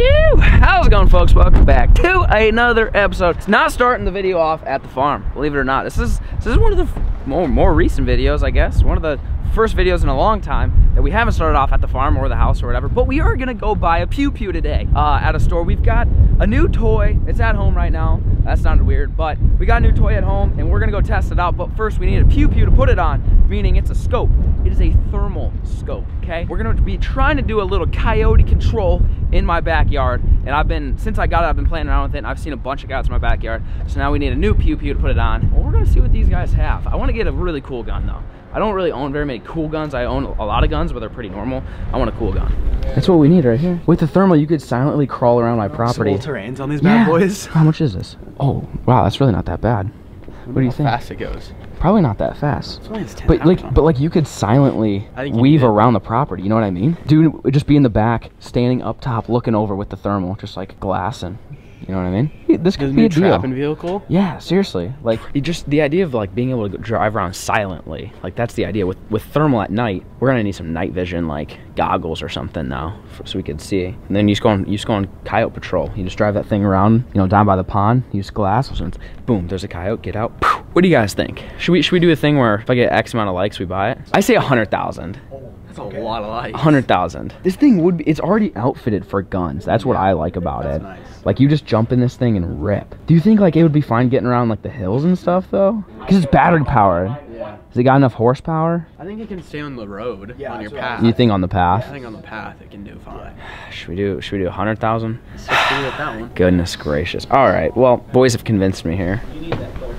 Phew! How's it going, folks? Welcome back to another episode. It's not starting the video off at the farm, believe it or not. This is this is one of the more more recent videos, I guess. One of the first videos in a long time that we haven't started off at the farm or the house or whatever. But we are gonna go buy a pew pew today uh, at a store. We've got a new toy. It's at home right now. That sounded weird, but we got a new toy at home and we're gonna go test it out. But first, we need a pew pew to put it on, meaning it's a scope. It is a thermal scope. Okay, we're gonna be trying to do a little coyote control in my backyard and I've been since I got it I've been playing around with it and I've seen a bunch of coyotes in my backyard so now we need a new pew pew to put it on well we're gonna see what these guys have I want to get a really cool gun though I don't really own very many cool guns I own a lot of guns but they're pretty normal I want a cool gun that's what we need right here with the thermal you could silently crawl around my property terrains on these yeah. bad boys. how much is this oh wow that's really not that bad what do you How think fast it goes. probably not that fast It's only 10 but like, hours. but like, you could silently you weave around the property. You know what I mean? Dude, just be in the back, standing up top, looking over with the thermal, just like glassing. You know what I mean? This could His be a deal. trapping vehicle. Yeah, seriously. Like, you just the idea of like being able to drive around silently. Like that's the idea. With with thermal at night, we're gonna need some night vision, like goggles or something now, for, so we could see. And then you just go on, you just go on coyote patrol. You just drive that thing around, you know, down by the pond. Use glass. Boom, there's a coyote. Get out. What do you guys think? Should we should we do a thing where if I get X amount of likes, we buy it? I say a hundred thousand. That's a lot of light. Hundred thousand. This thing would be. It's already outfitted for guns. That's what I like about That's it. nice. Like you just jump in this thing and rip. Do you think like it would be fine getting around like the hills and stuff though? Because it's battery powered. Yeah. Has it got enough horsepower? I think it can stay on the road Yeah, on your that's what path. You think on the path? I think on the path it can do fine. Should we do? Should we do a hundred thousand? Sixty with that one. Goodness gracious! All right. Well, boys have convinced me here. You need that. Though.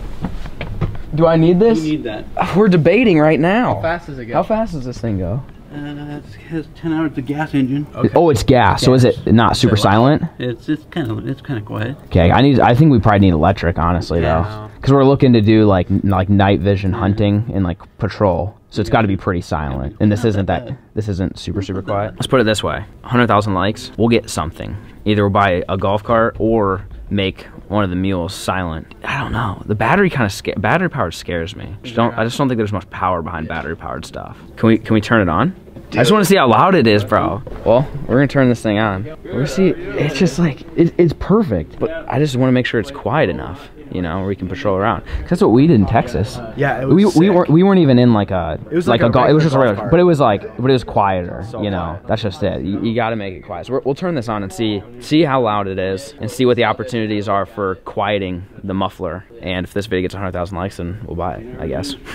Do I need this? You need that. We're debating right now. How fast does it go? How fast does this thing go? Uh, it has 10 hours of gas engine. Okay. Oh, it's gas. So is it not super loud? silent? It's it's kind of it's kind of quiet. Okay, I need. I think we probably need electric, honestly, Yeah. though, because we're looking to do like like night vision hunting and like patrol. So it's got to be pretty silent. And this Not isn't that that. This isn't super super quiet. Let's put it this way: hundred thousand likes, we'll get something. Either we'll buy a golf cart or make one of the mules silent. I don't know. The battery kind of sca- battery powered scares me. Just don't. I just don't think there's much power behind battery powered stuff. Can we can we turn it on? I just want to see how loud it is, bro. Well, we're gonna turn this thing on. We're see. It's just like it, it's perfect, but I just want to make sure it's quiet enough, you know, where we can patrol around. 'Cause that's what we did in Texas. Yeah, it We, we weren't we weren't even in like a It was like, like a, a. It was just a regular regular, but it was like but it was quieter, So you know. quiet. That's just it. You, you got to make it quiet. So we're, we'll turn this on and see see how loud it is and see what the opportunities are for quieting the muffler. And if this video gets 100,000 likes, then we'll buy it, I guess.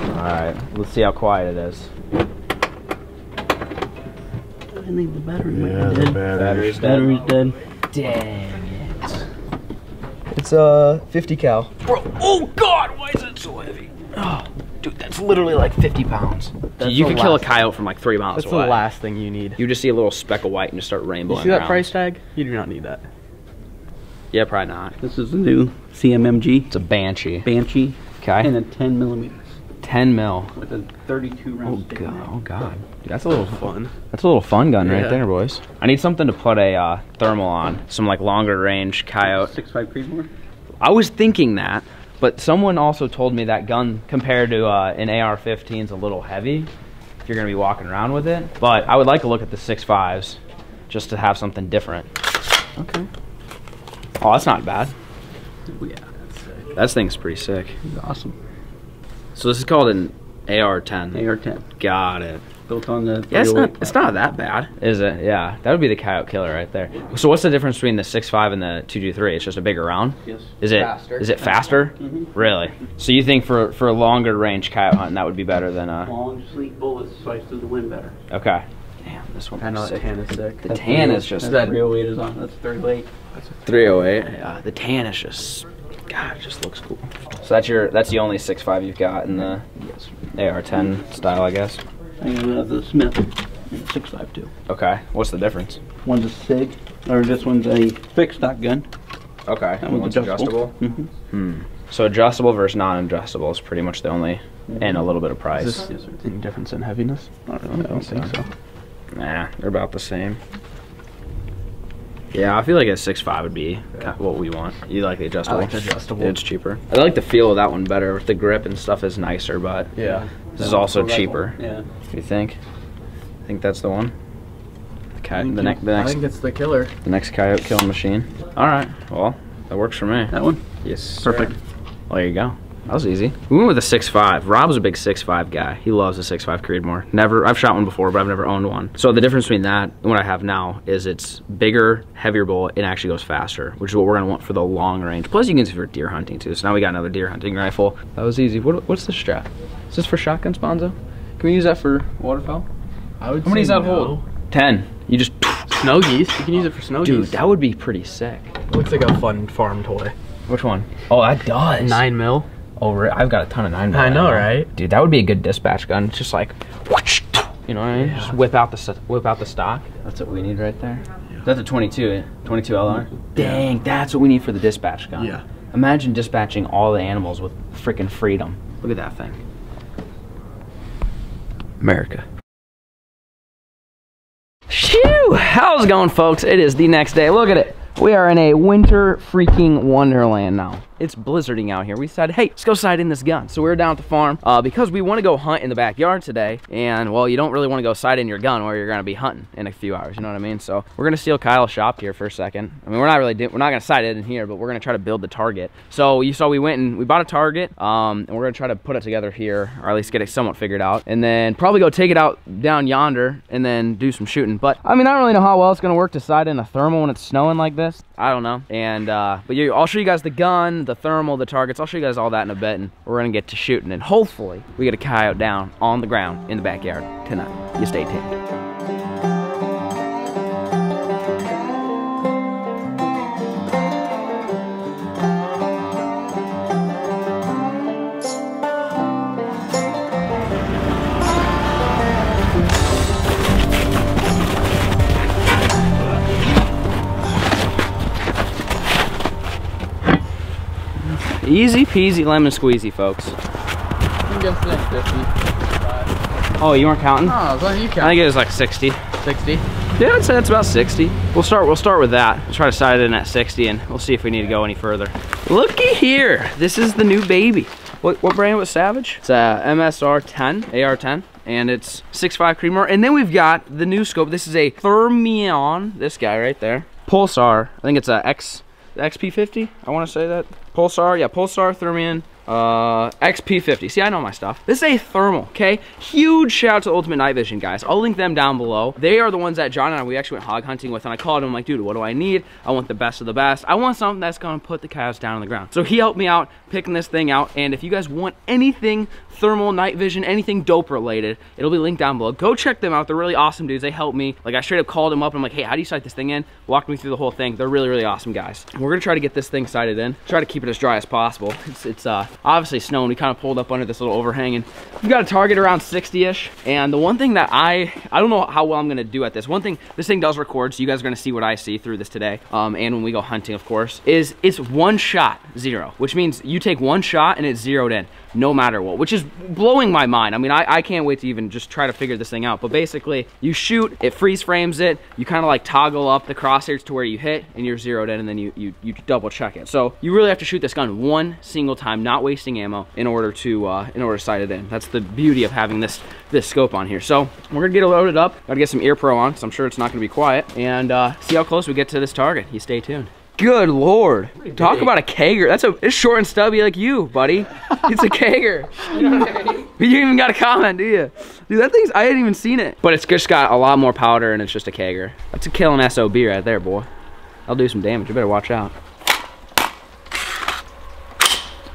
All right, let's see how quiet it is. I think the battery might be dead. Battery's Battery's dead. Dang it. It's uh 50 cal. Bro, oh god, why is it so heavy? Oh, dude, that's literally like 50 pounds. That's you the could kill a coyote from like three miles That's away. That's the last thing you need. You just see a little speck of white and just start rainbowing. You see that around. price tag? You do not need that. Yeah, probably not. This is the new CMMG It's a banshee. Banshee Okay. and Okay. a 10 millimeters 10 mil. with a 32 Oh round stick god. Oh god. Dude, that's a little Fun. That's a little fun gun right there, boys. I need something to put a uh, thermal on. Some like longer range coyote. 6.5 Creedmoor. I was thinking that, but someone also told me that gun compared to uh, an AR-15 is a little heavy. If you're gonna be walking around with it, but I would like to look at the 6.5s just to have something different. Okay. Oh, that's not bad. Yeah, that's sick. That thing's pretty sick. It's awesome. So this is called an AR-10. AR-10 Got it. built on the. Yeah, it's not 308 it's not that bad, is it? Yeah, that would be the coyote killer right there. So what's the difference between the 6.5 and the 223? It's just a bigger round. Yes. Is it Faster. is it faster? Mhm. Really? So you think for for a longer range coyote hunting that would be better than a Long, sleek bullets slice through the wind better. okay? Damn, this one. I know is that sick. tan is sick. The tan is just That's 308 is on. That's 308. 308. Yeah, the tan is just God, it just looks cool. So that's your that's the only six five you've got in the AR-10 style, I guess. And we have the Smith 652. Okay. What's the difference? One's a SIG, or this one's a fixed stock gun. Okay. That one's adjustable. hmm Hmm. So adjustable versus non-adjustable is pretty much the only, and a little bit of price. Is this Yes, sir. any difference in heaviness? Not really, I don't think so. Nah, they're about the same. Yeah, I feel like a six five would be of what we want. You like the adjustable? I like the adjustable. It's cheaper. I like the feel of that one better. The grip and stuff is nicer, but Yeah. this is also cheaper. Yeah. You think? I think that's the one. The coyote. The, next, the I think it's the killer. the next coyote killing machine. All right. Well, that works for me. That one? Yes. Perfect. Well, there you go. That was easy. We went with a 6.5. Rob's a big 6.5 guy. He loves a 6.5 Creedmoor. Never, I've shot one before, but I've never owned one. So the difference between that and what I have now is it's bigger, heavier bullet, and actually goes faster, which is what we're gonna want for the long range. Plus you can use it for deer hunting too. So now we got another deer hunting rifle. That was easy. What, what's the strap? Is this for shotguns, Bonzo? Can we use that for waterfowl? I would How many say does that no. hold? 10. You just, Snow geese. You can use it for snow dude, geese. that would be pretty sick. looks like a fun farm toy. Which one? Oh, that does. Nine mil. Re- I've got a ton of nine. I know, ammo. right? Dude, that would be a good dispatch gun. It's just like, whoosh, you know what I mean? Just whip out the whip out the stock. That's what we need right there. That's a 22, eh? 22 LR. Dang, that's what we need for the dispatch gun. Yeah. Imagine dispatching all the animals with freaking freedom. Look at that thing. America. Phew! How's it going, folks? It is the next day. Look at it. We are in a winter freaking wonderland now. It's blizzarding out here. We decided, hey, let's go sight in this gun. So we are down at the farm uh, because we want to go hunt in the backyard today. And, well, you don't really want to go sight in your gun where you're going to be hunting in a few hours. You know what I mean? So we're going to steal Kyle's shop here for a second. I mean, we're not really, we're not going to sight it in here, but we're going to try to build the target. So you saw we went and we bought a target. Um, and we're going to try to put it together here, or at least get it somewhat figured out. And then probably go take it out down yonder and then do some shooting. But, I mean, I don't really know how well it's going to work to sight in a thermal when it's snowing like this. I don't know. And, uh, but I'll show you guys the gun, the thermal, the targets. I'll show you guys all that in a bit. And we're to get to shooting. And hopefully we get a coyote down on the ground in the backyard tonight. You stay tuned. Easy peasy lemon squeezy, folks. I'm guessing 50. Oh, you weren't counting? Oh, as I think it was like 60. 60. Yeah, I'd say that's about 60. We'll start we'll start with that. We'll try to side it in at 60 and we'll see if we need to go any further. Looky here. This is the new baby. What what brand was Savage? It's uh, a MSR 10, AR10, and it's 6.5 Creedmoor. And then we've got the new scope. This is a Thermion, this guy right there. Pulsar. I think it's a X XP50. I want to say that. Pulsar, yeah, Pulsar Thermion uh, XP50. See, I know my stuff. This is a thermal, okay? Huge shout out to Ultimate Night Vision, guys. I'll link them down below. They are the ones that John and I, we actually went hog hunting with, and I called him like, dude, what do I need? I want the best of the best. I want something that's gonna put the coyotes down on the ground. So he helped me out picking this thing out, and if you guys want anything thermal, night vision, anything dope related, it'll be linked down below. Go check them out. They're really awesome dudes. They helped me. Like I straight up called them up I'm like, hey, how do you sight this thing in? Walked me through the whole thing. They're really, really awesome guys. We're gonna try to get this thing sighted in. Try to keep it as dry as possible. It's, it's uh, obviously snowing. We kind of pulled up under this little overhang and we've got a target around 60-ish. And the one thing that I, I don't know how well I'm gonna do at this. One thing, this thing does record, so you guys are gonna see what I see through this today. Um, and when we go hunting, of course, is it's one shot, zero, which means you take one shot and it's zeroed in no matter what, which is blowing my mind. I mean, I, I can't wait to even just try to figure this thing out. But basically, you shoot, it freeze frames it, you kind of like toggle up the crosshairs to where you hit, and you're zeroed in, and then you, you, you double check it. So you really have to shoot this gun one single time, not wasting ammo, in order to uh, in order to sight it in. That's the beauty of having this this scope on here. So we're gonna get it loaded up. Gotta get some ear pro on, because I'm sure it's not gonna be quiet, and uh, see how close we get to this target. You stay tuned. Good lord. Talk big. about a kegger. That's a it's short and stubby like you, buddy. It's a kegger. you know what You even got a comment, do you? Dude, that thing's I hadn't even seen it. But it's just got a lot more powder and it's just a kegger. That's a killing SOB right there, boy. I'll do some damage. You better watch out.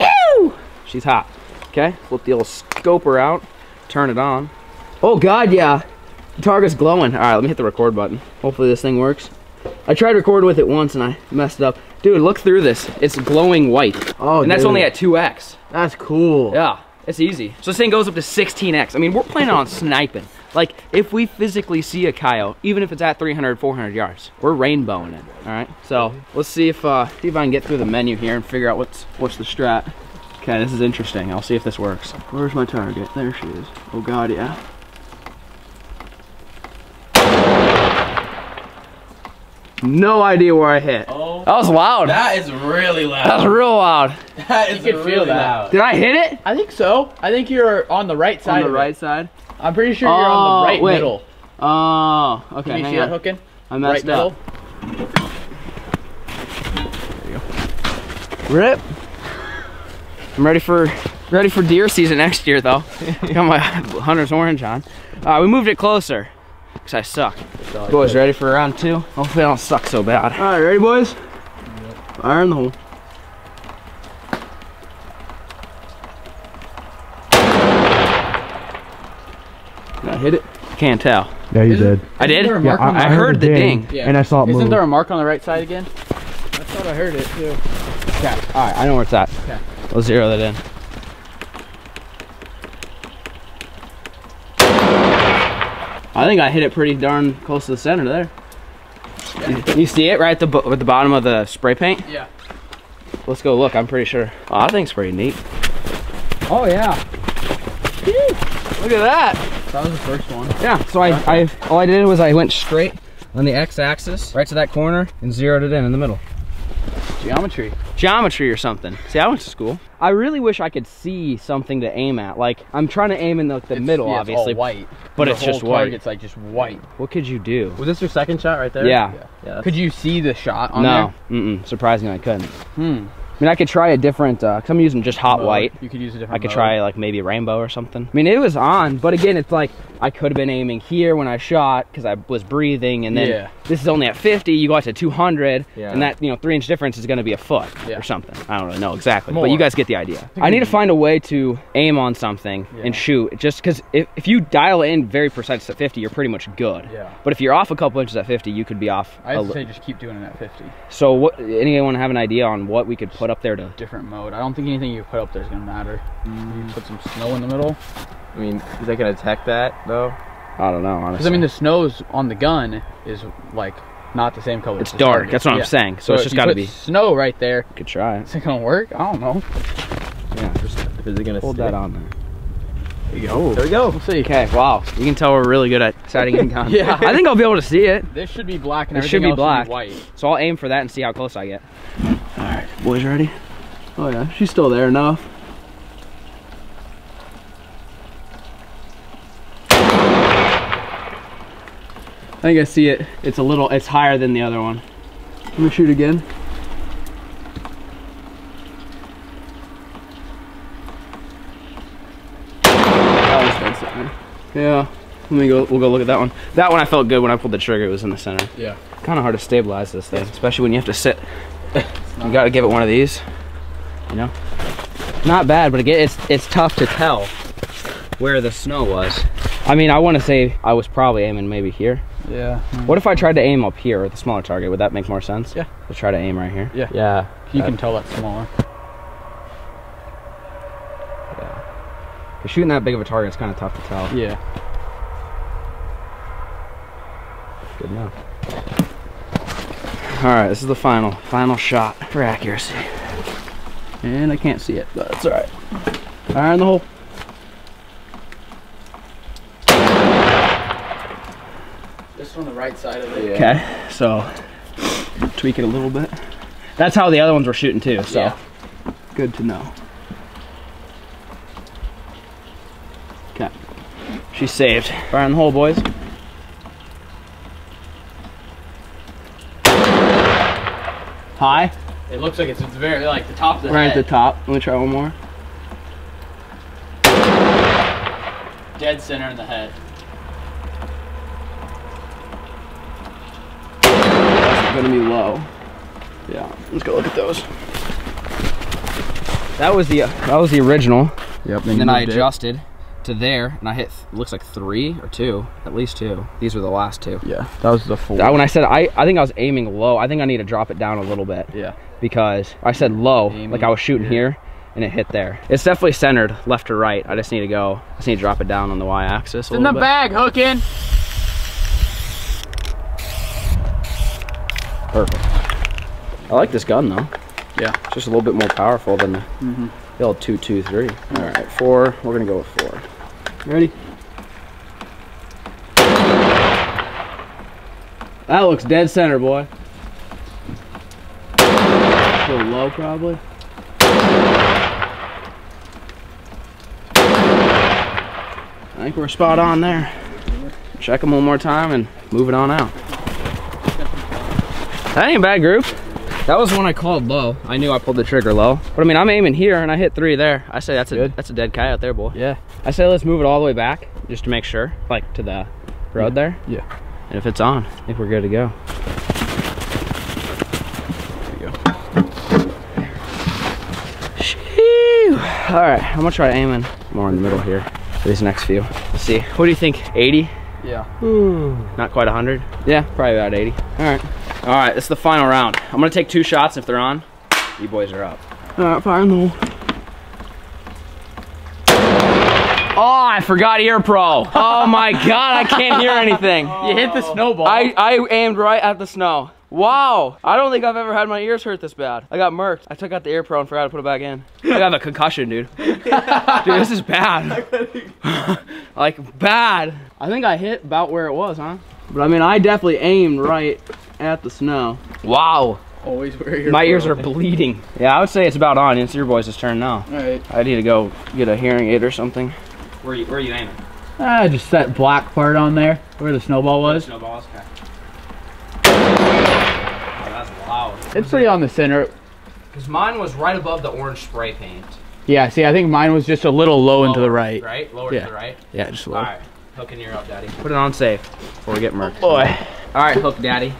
Ew! She's hot. Okay, flip the old scoper out, turn it on. Oh god, yeah. The target's glowing. All right, let me hit the record button. Hopefully this thing works. I tried recording with it once and I messed it up. Dude, look through this. It's glowing white. Oh, and that's dude. only at 2x. That's cool. Yeah, it's easy. So this thing goes up to 16x. I mean, we're planning on sniping. Like, if we physically see a coyote, even if it's at 300, 400 yards, we're rainbowing it. All right. So let's see if uh, see if I can get through the menu here and figure out what's what's the strat. Okay, this is interesting. I'll see if this works. Where's my target? There she is. Oh God, yeah. No idea where I hit. Oh, That was loud. that is really loud. That was real loud. That is You can feel that. loud. Did I hit it? I think so. I think you're on the right side. On the of it. right side. I'm pretty sure you're on Oh, the right wait. middle. Oh, okay. Can you hang see on. it hooking? I messed right up. middle. Rip. I'm ready for ready for deer season next year though. Got my hunter's orange on. Uh, we moved it closer because I suck. Boys, ready for round two? Hopefully I don't suck so bad. All right, ready, boys? Fire in the hole. Did I hit it? Can't tell. Yeah, you Isn't- did. I did. Yeah, I, I I heard a the ding. Yeah. and I saw it Isn't move. there a mark on the right side again? I thought I heard it too. Okay. All right, I know where it's at. Okay. We'll zero that in. I think I hit it pretty darn close to the center there. You, you see it right at the at the bottom of the spray paint? Yeah. Let's go look. I'm pretty sure. Oh, I think it's pretty neat. Oh yeah. Look at that. That was the first one. Yeah. So I, I all I did was I went straight on the x-axis right to that corner and zeroed it in in the middle. Geometry. Geometry or something. See, I went to school. I really wish I could see something to aim at. Like, I'm trying to aim in the, the It's- middle, yeah, obviously. It's white. but it's just white. target's like just white. What could you do? Was this your second shot right there? Yeah. Yeah. Could you see the shot on No. Mm-mm. Surprisingly, I couldn't. Hmm. I mean, I could try a different, uh, cause I'm using just hot Mode. white. You could use a different I could mode. try like maybe rainbow or something. I mean, it was on, but again, it's like I could have been aiming here when I shot because I was breathing, and then Yeah. this is only at 50. You go out to 200, Yeah. and that you know three inch difference is going to be a foot Yeah. or something. I don't really know exactly, but you guys get the idea. I need to find a way to aim on something and shoot, just because if, if you dial in very precise at 50, you're pretty much good. Yeah. But if you're off a couple inches at 50, you could be off. I a would say just keep doing it at 50. so, what? Anyone have an idea on what we could put up there to? Different mode. I don't think anything you put up there is gonna matter. Mm. You put some snow in the middle. I mean, is that gonna detect that though? I don't know. Honestly, Because I mean, the snow's on the gun is like not the same color. It's as dark, that's what I'm Yeah. saying, so it's just gotta be- snow right there. You could try. Is it gonna work? I don't know. Yeah, just Is it gonna hold stick? that on there. There you go. There we go. We'll see. Okay, wow. You can tell we're really good at sighting in guns. Yeah. I think I'll be able to see it. This should be black and It should everything be else black. white. So I'll aim for that and see how close I get. All right, boys ready? Oh yeah, she's still there enough. I think I see it. It's a little, it's higher than the other one. Let me shoot again. That was dead center. Yeah. Let me go, we'll go look at that one. That one I felt good when I pulled the trigger, it was in the center. Yeah. Kind of hard to stabilize this thing, especially when you have to sit. You gotta give it one of these, you know? Not bad, but again, it's, it's tough to tell where the snow was. I mean, I wanna say I was probably aiming maybe here. Yeah. What if I tried to aim up here with a smaller target? Would that make more sense? Yeah. To try to aim right here? Yeah. Yeah. You can tell that's smaller. Yeah. Cause shooting that big of a target is kind of tough to tell. Yeah. Good enough. All right, this is the final, final shot for accuracy. And I can't see it, but that's all right. Fire in the hole. Just on the right side of it. Okay, so tweak it a little bit. That's how the other ones were shooting too, so Yeah. good to know. Okay, she's saved. Fire in the hole, boys. High, It looks like it's, it's very like the top of the right at the top. Let me try one more. dead center in the head. That's gonna be low. Yeah, let's go look at those. That was the uh, that was the original. Yep. And then I adjusted to there, and I hit looks like three or two, at least two. These were the last two. Yeah. That was the full. That when I said I, I think I was aiming low. I think I need to drop it down a little bit yeah. because I said low, Aiming like I was shooting here, and it hit there. It's definitely centered left to right. I just need to go. I just need to drop it down on the y-axis. in the little bit. bag, hooking. Perfect. I like this gun though. Yeah. It's just a little bit more powerful than the, Mm-hmm. the old two two three. All right, four. We're gonna go with four. Ready? That looks dead center, boy. A little low, probably. I think we're spot on there. check them one more time, and move it on out. That ain't a bad group. That was one I called low. I knew I pulled the trigger low. But I mean, I'm aiming here and I hit three there. I say that's a Good. that's a dead coyote there, boy. Yeah. I say let's move it all the way back just to make sure, like to the road there. Yeah. And if it's on, I think we're good to go. There we go. Shoo. All right, I'm gonna try aiming more in the middle here for these next few. Let's see. What do you think? 80? Yeah. Not quite 100? Yeah, probably about 80. All right. All right, this is the final round. I'm gonna take two shots. If they're on, you boys are up. All right, fire in the hole. Oh, I forgot ear pro. Oh my God, I can't hear anything. You hit the snowball. I, I aimed right at the snow. Wow. I don't think I've ever had my ears hurt this bad. I got murked. I took out the ear pro and forgot to put it back in. I got a concussion, dude. dude, this is bad. like, bad. I think I hit about where it was, huh? But I mean, I definitely aimed right at the snow. Wow. Always wear your My ears are bleeding. Yeah, I would say it's about on. It's your boys' turn now. All right. I need to go get a hearing aid or something. Where are you, where are you aiming? Ah, just that black part on there where the snowball was. Snowballs? Okay. Oh, that's loud. It's pretty on the center. Because mine was right above the orange spray paint. Yeah, see, I think mine was just a little low and to the right. Right? Lower Yeah. to the right? Yeah, just low. Alright. Hooking you up, daddy. Put it on safe before we get murked. Boy. Alright, hook daddy.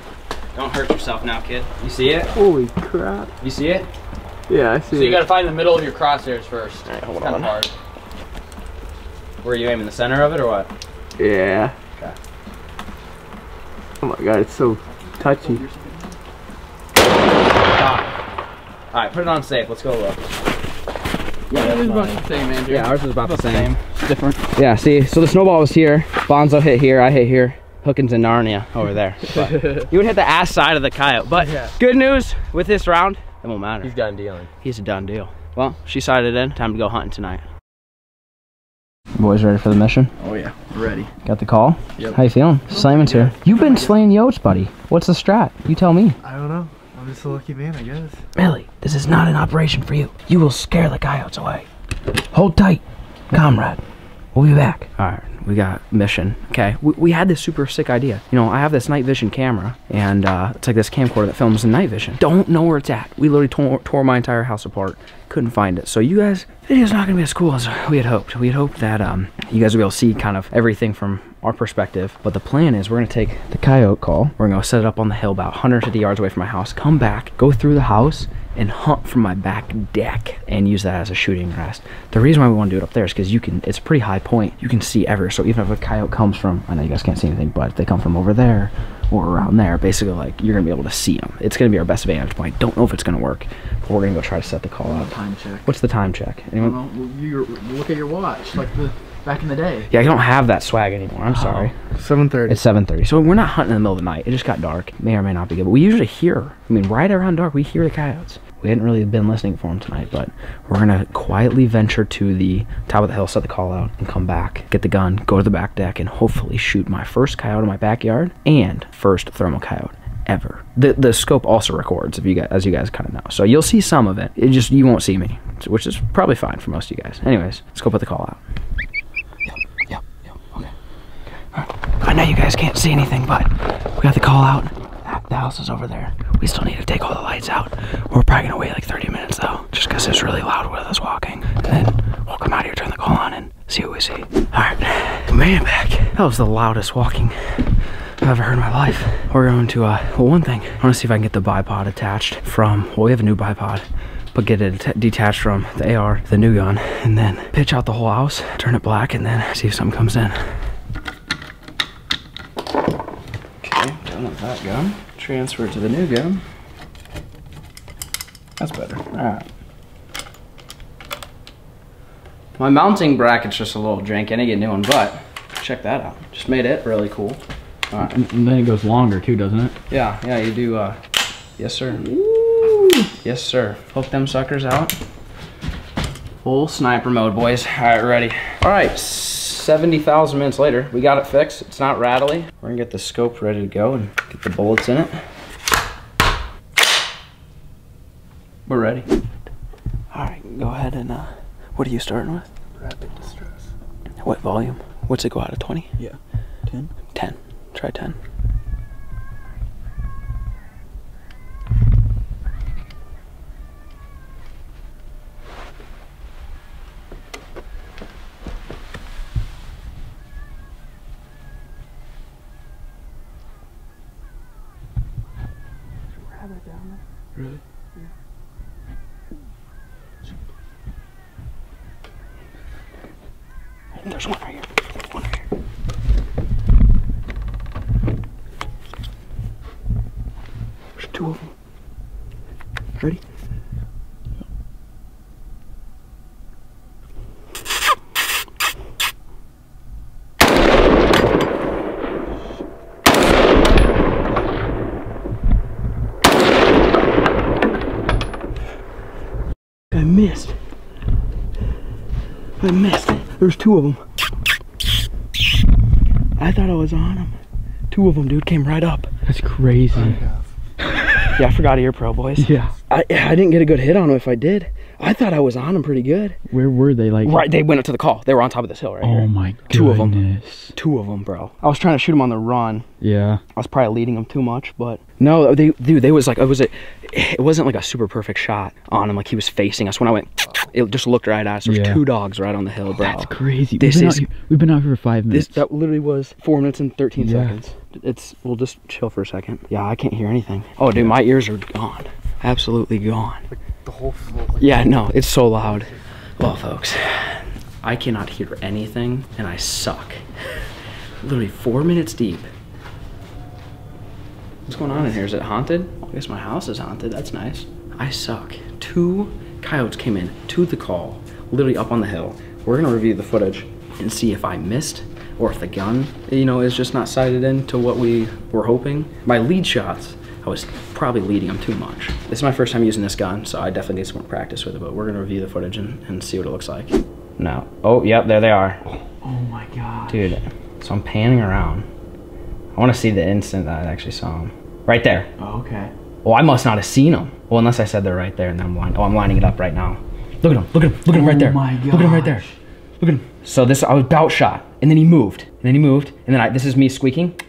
Don't hurt yourself now, kid. You see it? Holy crap. You see it? Yeah, I see So you gotta find the middle of your crosshairs first. Alright, hold Kind on. of hard. Where are you aiming? The center of it or what? Yeah. Okay. Oh my god, it's so touchy. Alright, put it on safe. Let's go look. Yeah, it's about the same, Andrew. Yeah, ours is about the same. It's different. Yeah, see, so the snowball was here. Bonzo hit here, I hit here. Hookins in Narnia over there. You would hit the ass side of the coyote. But Yeah. good news with this round, it won't matter. He's done dealing. He's a done deal. Well, she sighted in. Time to go hunting tonight. Boys ready for the mission? Oh yeah, ready. Got the call? Yep. How you feeling? Simon's here. You've been slaying yotes, buddy. What's the strat? You tell me. I don't know. I'm just a lucky man, I guess. Millie, this is not an operation for you. You will scare the coyotes away. Hold tight, comrade. We'll be back. All right, we got mission. Okay, we, we had this super sick idea. You know, I have this night vision camera, and uh, it's like this camcorder that films in night vision. Don't know where it's at. We literally tore, tore my entire house apart. Couldn't find it. So you guys, video's not gonna be as cool as we had hoped. We had hoped that um, you guys would be able to see kind of everything from our perspective. But the plan is we're gonna take the coyote call. We're gonna go set it up on the hill about 150 yards away from my house. Come back, go through the house, and hunt from my back deck and use that as a shooting rest. The reason why we want to do it up there is because you can. It's a pretty high point. You can see ever. So even if a coyote comes from, I know you guys can't see anything, but if they come from over there or around there, basically like you're gonna be able to see them. It's gonna be our best vantage point. Don't know if it's gonna work, but we're gonna go try to set the call out. Time check. What's the time check? Anyone? Well, you look at your watch, like the back in the day. Yeah, I don't have that swag anymore. I'm oh. sorry. 7:30. It's 7:30, so we're not hunting in the middle of the night. It just got dark. May or may not be good, but we usually hear. I mean, right around dark, we hear the coyotes. We hadn't really been listening for them tonight, but we're gonna quietly venture to the top of the hill, set the call out, and come back, get the gun, go to the back deck, and hopefully shoot my first coyote in my backyard and first thermal coyote ever. The the scope also records, if you guys, as you guys kind of know. So you'll see some of it. It just you won't see me, which is probably fine for most of you guys. Anyways, let's go put the call out. I know you guys can't see anything, but we got the call out. The house is over there. We still need to take all the lights out. We're probably gonna wait like 30 minutes though, just because it's really loud with us walking. And then we'll come out here, turn the call on, and see what we see. All right, it back. That was the loudest walking I've ever heard in my life. We're going to, uh, well, one thing. I want to see if I can get the bipod attached from, well, we have a new bipod, but get it detached from the AR, the new gun, and then pitch out the whole house, turn it black, and then see if something comes in. Okay, done with that gun. Transfer it to the new gun. That's better. Alright. My mounting bracket's just a little janky. I need to get a new one, but check that out. Just made it really cool. Alright. And then it goes longer too, doesn't it? Yeah, yeah, you do, uh, yes sir. Yes sir. Hook them suckers out. Full sniper mode, boys. Alright, ready. Alright, 70,000 minutes later, we got it fixed. It's not rattly. We're gonna get the scope ready to go and get the bullets in it. We're ready. Alright, go ahead and, uh, what are you starting with? Rapid distress. What volume? What's it go out of 20? Yeah. 10. 10. Try 10. Two of them. Ready? I missed. I missed. There's two of them. I thought I was on them. Two of them, dude, came right up. That's crazy. Oh, Yeah, I forgot ear pro, boys. Yeah. I, I didn't get a good hit on them if I did. I thought I was on them pretty good. Where were they? Like. Right, they went up to the call. They were on top of this hill right Oh here. my goodness. Two of 'em. Two of them, bro. I was trying to shoot them on the run. Yeah. I was probably leading them too much, but no, they dude, they was like it was a, it wasn't like a super perfect shot on him. Like he was facing us when I went. It just looked right at us. There was Yeah. two dogs right on the hill, bro. That's crazy. This we've, been is- out here, we've been out here for five This minutes. that literally was four minutes and thirteen Yeah. seconds. It's we'll just chill for a second. Yeah, I can't hear anything. Oh, dude, my ears are gone. Absolutely gone. The whole floor. Like, Yeah, no, it's so loud. Well, folks, I cannot hear anything, and I suck. Literally four minutes deep. What's going on in here? Is it haunted? I guess my house is haunted. That's nice. I suck. Two coyotes came in to the call, literally up on the hill. We're gonna review the footage and see if I missed or if the gun, you know, is just not sighted in to what we were hoping. My lead shots, I was probably leading them too much. This is my first time using this gun, so I definitely need some more practice with it, but we're gonna review the footage and, and see what it looks like. No. Oh, yep, there they are. oh my god. Dude, so I'm panning around. I wanna see the instant that I actually saw them. Right there. Oh, okay. Oh, I must not have seen them. Well, unless I said they're right there and then I'm lining. Oh, I'm lining it up right now. Look at him. Look at him. Look at him right Oh there. my Look at him right there. Look at him. So this, I was bout shot, and then he moved, and then he moved, and then I. This is me squeaking.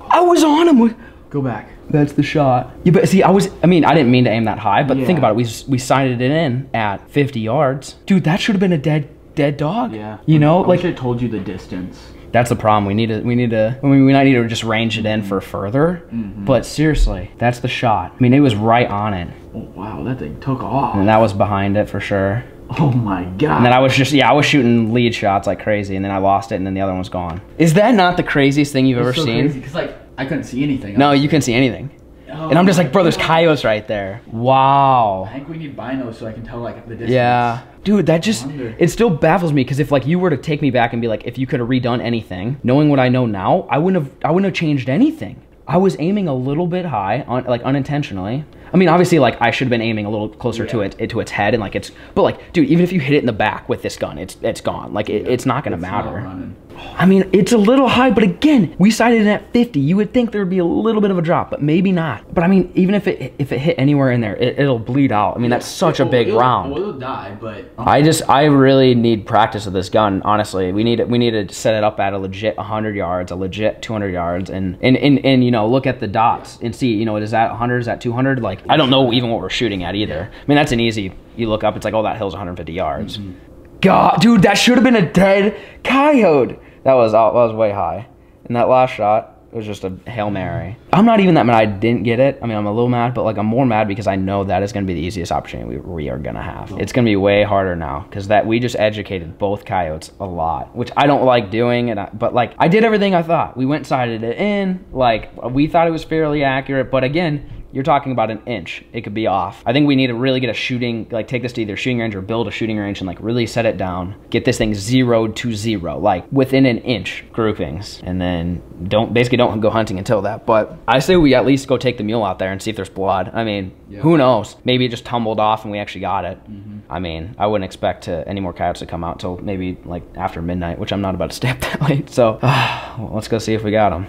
I was on him. Go back. That's the shot. Yeah, but see, I was. I mean, I didn't mean to aim that high, but think about it. We we sighted it in at 50 yards. Dude, that should have been a dead dead dog. Yeah. You know, I like I told you the distance. that's the problem. We need to. We need to. I mean, we might need to just range it in for further. Mm-hmm. But seriously, that's the shot. I mean, it was right on it, Oh wow, that thing took off. and that was behind it for sure. oh my god. And then I was just, yeah, I was shooting lead shots like crazy, and then I lost it, and then the other one was gone. Is that not the craziest thing you've ever seen? Because like I couldn't see anything. No, you can see anything. Oh And I'm just like, bro, there's coyotes right there. Wow. I think we need binos so I can tell like the distance. Yeah. Dude, that just, it still baffles me because if like you were to take me back and be like, if you could have redone anything, knowing what I know now, I wouldn't have, I wouldn't have changed anything. I was aiming a little bit high, on, like unintentionally. I mean, obviously, like I should have been aiming a little closer to Yeah. it, to its head, and like it's, but like, dude, even if you hit it in the back with this gun, it's, it's gone. Like it, it's not gonna It's matter. running. I mean, it's a little high, but again, we sighted it at 50. You would think there would be a little bit of a drop, but maybe not. But I mean, even if it if it hit anywhere in there, it, it'll bleed out. I mean, that's such a It'll- big it'll- round. Well, it'll die, but I just I really need practice with this gun. Honestly, we need we need to set it up at a legit 100 yards, a legit 200 yards, and and and, and you know look at the dots and see you know is that 100 is that 200? Like I don't know even what we're shooting at either. I mean that's an easy. You look up, it's like oh that hill's 150 yards. Mm-hmm. God, dude, that should have been a dead coyote. That was that was way high. And that last shot was just a hail mary. I'm not even that mad I didn't get it. I mean, I'm a little mad, but like I'm more mad because I know that is going to be the easiest opportunity we, we are going to have. It's going to be way harder now because that we just educated both coyotes a lot, which I don't like doing. And I, but like I did everything I thought. We went sided it in. Like we thought it was fairly accurate, but again. You're talking about an inch. It could be off. I think we need to really get a shooting, like take this to either shooting range or build a shooting range and like really set it down. Get this thing zeroed to zero, like within an inch groupings. And then don't, basically don't go hunting until that. But I say we at least go take the mule out there and see if there's blood. I mean, who knows? Maybe it just tumbled off and we actually got it. Mm-hmm. I mean, I wouldn't expect to, any more coyotes to come out till maybe like after midnight, which I'm not about to stay up that late. So well, let's go see if we got them.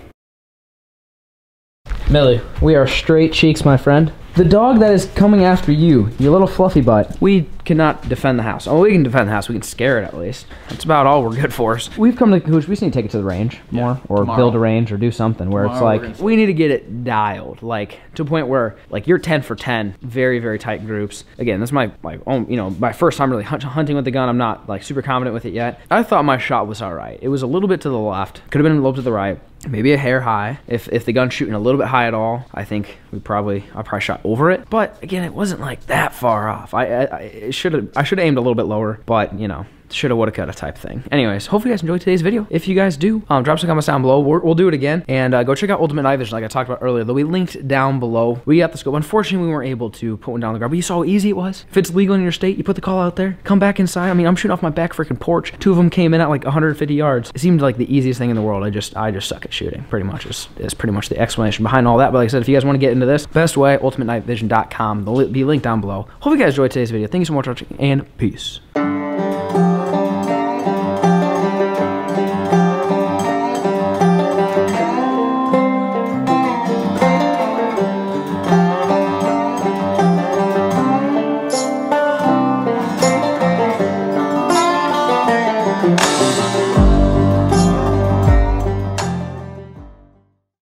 Millie, we are straight cheeks, my friend. The dog that is coming after you, you little fluffy butt, we cannot defend the house. Oh, we can defend the house. We can scare it at least. That's about all we're good for. We've come to the conclusion we just need to take it to the range more, or tomorrow. build a range, or do something where it's Tomorrow we're like we need to get it dialed, like to a point where like you're 10 for 10, very very tight groups. Again, this is my my own, you know, my first time really hunt, hunting with the gun. I'm not like super confident with it yet. I thought my shot was all right. It was a little bit to the left, could have been a little to the right. Maybe a hair high. If if the gun's shooting a little bit high at all, I think we probably I probably shot over it. But again, it wasn't like that far off. I I, should have I should have aimed a little bit lower, but you know shoulda woulda coulda type thing. Anyways hopefully you guys enjoyed today's video. If you guys do um, drop some comments down below. We're, we'll do it again. And uh, go check out ultimate night vision like i talked about earlier. They'll be linked down below. We got the scope. Unfortunately we weren't able to put one down on the ground but you saw how easy it was. If it's legal in your state you put the call out there. Come back inside. I mean i'm shooting off my back freaking porch. Two of them came in at like 150 yards. It seemed like the easiest thing in the world. I just i just suck at shooting pretty much is, is pretty much the explanation behind all that. But like i said if you guys want to get into this best way ultimatenightvision.com they'll be linked down below. Hope you guys enjoyed today's video. Thank you so much for watching and peace